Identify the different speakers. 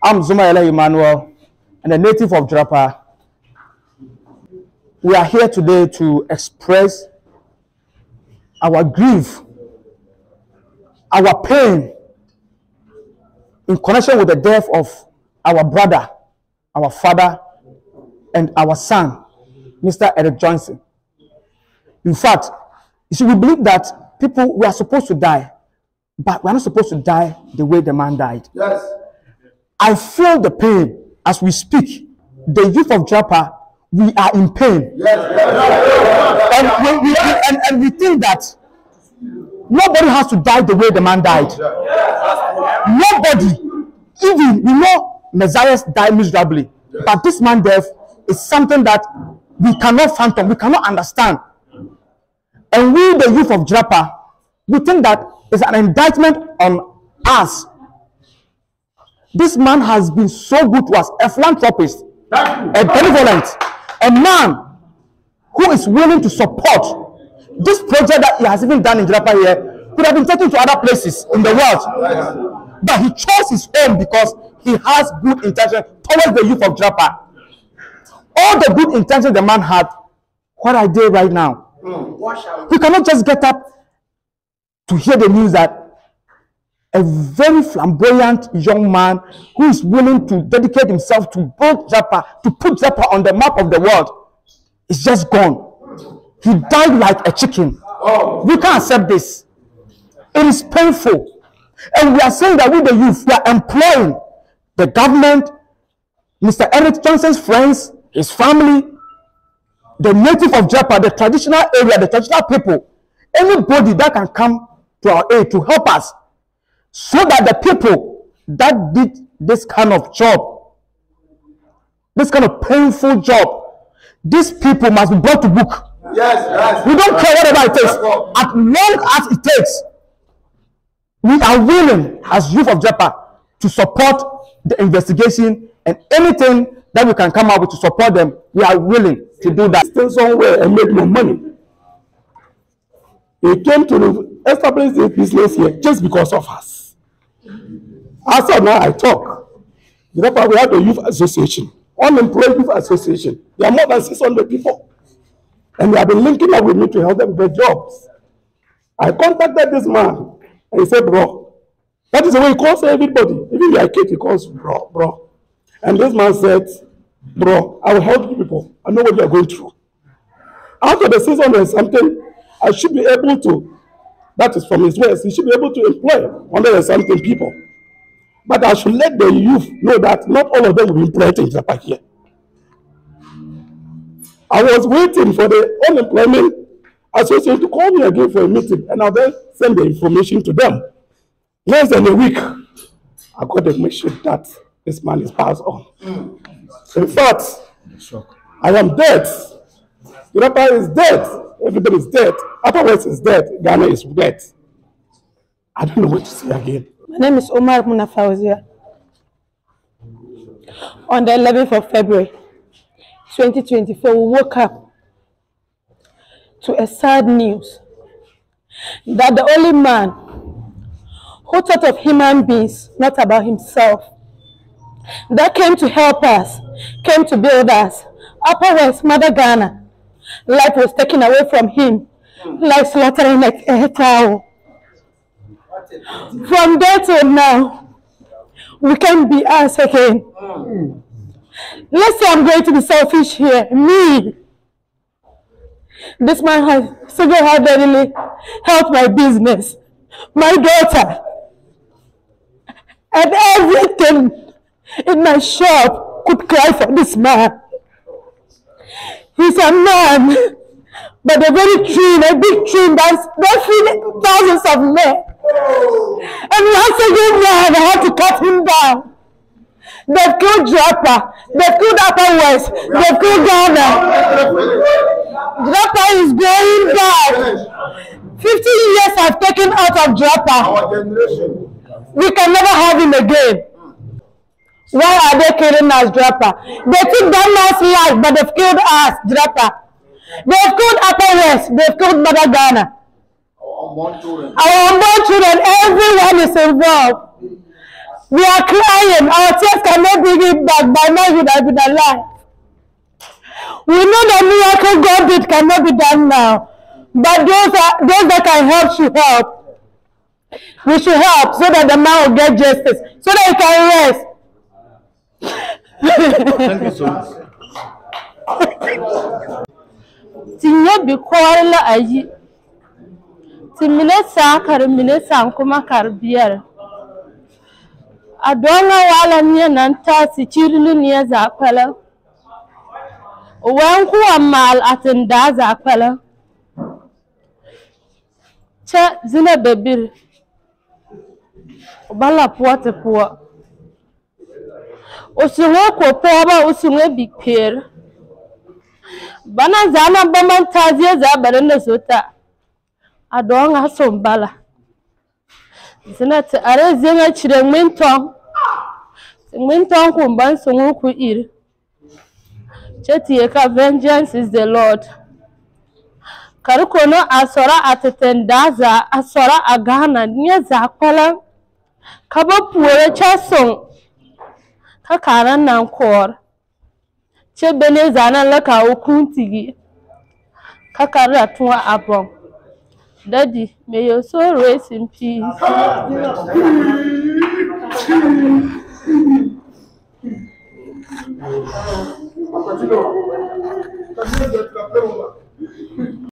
Speaker 1: I'm Zumaela Emmanuel, and a native of Jirapa. We are here today to express our grief, our pain in connection with the death of our brother, our father, and our son, Mr. Eric Johnson. In fact, you see, we believe that people we are supposed to die, but we are not supposed to die the way the man died.
Speaker 2: Yes.
Speaker 1: I feel the pain as we speak. The youth of Japa, we are in pain.
Speaker 2: Yes. yes.
Speaker 1: And we, we, we- and, and we think that nobody has to die the way the man died. Nobody. Even, we know Messiah died miserably. But this man death is something that we cannot fathom, we cannot understand. And we, the youth of Japa, we think that it's an indictment on us. This man has been so good to us, a philanthropist, a benevolent, a man who is willing to support this project that he has even done in Japa here could have been taken to other places in the world. But he chose his own because he has good intention towards the youth of Japa. All the good intentions the man had, what are they right now? We cannot just get up to hear the news that a very flamboyant young man who is willing to dedicate himself to build Jirapa, to put Jirapa on the map of the world, is just gone. He died like a chicken. We can't accept this. It is painful. And we are saying that with the youth, we are employing the government, Mr. Eric Johnson's friends, his family, the native of Jirapa, the traditional area, the traditional people, anybody that can come to our aid to help us so that the people that did this kind of job, this kind of painful job, these people must be brought to book.
Speaker 2: Yes. Yes.
Speaker 1: We don't care whatever it takes. As long as it takes, we are willing as youth of Jirapa to support the investigation and anything that we can come up with to support them. We are willing to do that.
Speaker 3: stay somewhere and make more money. He came to establish this business here just because of us. As of now, I talk. You know, we have the youth association, unemployed youth association. There are more than 600 people. And they have been linking up with me to help them get jobs. I contacted this man and he said, bro, that is the way he calls everybody. Even their kid, he calls bro, bro. And this man said, bro, I will help you people. I know what you are going through. Of the 600 and something, I should be able to, that is from his words, he should be able to employ 100 and something people. But I should let the youth know that not all of them will be employed in Jirapa here. I was waiting for the unemployment association to call me again for a meeting, and I'll then send the information to them. Less than a week, I got the message that this man is passed on. In fact, I am dead. Europa is dead. Everybody is dead. Upper is dead. Ghana is dead. I don't know what to say again.
Speaker 4: My name is Omar Munafauzia. On the 11th of February 2024, we woke up to a sad news that the only man who thought of human beings, not about himself, that came to help us, came to build us, Upper West, Mother Ghana, life was taken away from him like slaughtering a, a cow. From there till now, we can't be us again. Hmm. Let's say I'm going to be selfish here. Me. This man has single-handedly helped my business, my daughter, and everything in my shop could cry for this man. He's a man, but a very tree, a big tree that's that's thousands of men. And once again, man, I had to cut him down. They've killed Japa, they've killed Upper West, they've killed Ghana. Japa is going bad. 50 years I've taken out of
Speaker 2: generation.
Speaker 4: We can never have him again. Why are they killing us, Drapa? They took that man's life, but they've killed us, Drapa. They've killed Upper West, they've killed Mother Ghana.
Speaker 2: Our unborn children.
Speaker 4: Our unborn children, everyone is involved. We are crying. Our tears cannot bring it back. By now, you would have been alive. We know the miracle God did cannot be done now. But those are those that can help should help. We should help so that the man will get justice, so that he can rest.
Speaker 1: Thank you so much.
Speaker 5: ti nyɛ bikɔɔre la a yi ti mine sãã ka di mine sãã kuma ka di beɛrɛ a dɔɔ ŋa waa la neɛ naŋ taa sikyiri ne neɛ zaa kpɛlɛŋ o wɛŋ ko wa maale a kpɛlɛŋ kyɛ zenɛ bɛbiri o ba la poɔ te poɔ. O suŋɛɛ kopɔɔbɔ o suŋɛɛ bikpeere bana zaa na ba maŋ taa zie zaa ba na na so ta adonga sombala zinati are zenga chire ngmin tong ngmin tong kumban ku ir. Cheti ka vengeance is the lord. Karikono asora atetendaza asora agana nye za kwalan kaba puwere chason ka karan nan kor che bene zanan laka hukuntigi ka karra abon daddy may your soul rest in peace